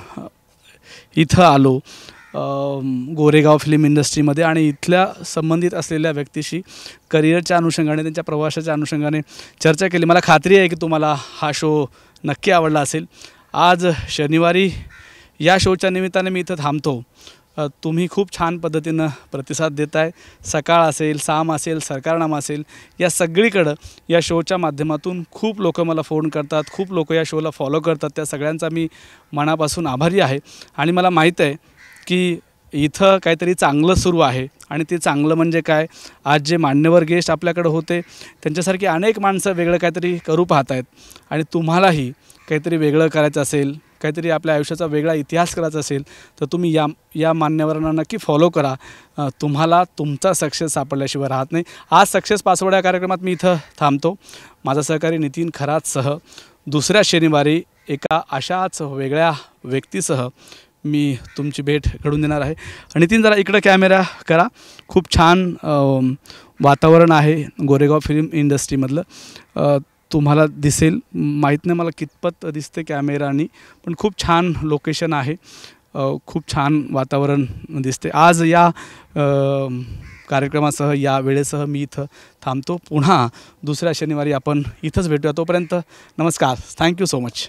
इथं आलो. गोरेगाव फिल्म इंडस्ट्रीमध्ये आणि इथल्या संबंधित असलेल्या व्यक्तीशी करिअरच्या अनुषंगाने त्यांच्या प्रवासाच्या अनुषंगाने चर्चा केली. मला खात्री आहे की तुम्हाला हा शो नक्की आवडला असेल. आज शनिवारी या शोच्या निमित्ताने मी इथं थांबतो. तुम्ही खूप छान पद्धतीनं प्रतिसाद देताय. सकाळ असेल साम असेल सरकारनामा असेल या सगळीकडं या शोच्या माध्यमातून खूप लोक मला फोन करतात. खूप लोक या शोला फॉलो करतात. त्या सगळ्यांचा मी मनापासून आभारी आहे. आणि मला माहीत आहे की इथं काहीतरी चांगलं सुरू आहे. आणि ते चांगलं म्हणजे काय? आज जे मान्यवर गेस्ट आपल्याकडे होते त्यांच्यासारखी अनेक माणसं वेगळं काहीतरी करू पाहत आहेत आणि तुम्हालाही काहीतरी वेगळं करायचं असेल काहीतरी आपल्या आयुष्याचा वेगळा इतिहास करायचा असेल तर तुम्ही या या मान्यवरांना नक्की फॉलो करा. तुम्हाला तुमचा सक्सेस सापडल्याशिवाय राहत नाही. आज सक्सेस पासवर्ड या कार्यक्रमात मी इथं थांबतो. माझा सहकारी नितीन खरातसह दुसऱ्या शनिवारी एका अशाच वेगळ्या व्यक्तीसह मी तुमची भेट घडून देणार आहे. नितीन जरा इकडं कॅमेरा करा. खूप छान वातावरण आहे गोरेगाव फिल्म इंडस्ट्रीमधलं तुम्हाला दिसेल. माहीत नाही मला कितपत दिसते कॅमेरानी पण खूप छान लोकेशन आहे. खूप छान वातावरण दिसते. आज या कार्यक्रमासह या वेळेसह मी इथं थांबतो. पुन्हा दुसऱ्या शनिवारी आपण इथंच भेटूया. तोपर्यंत नमस्कार. Thank you so much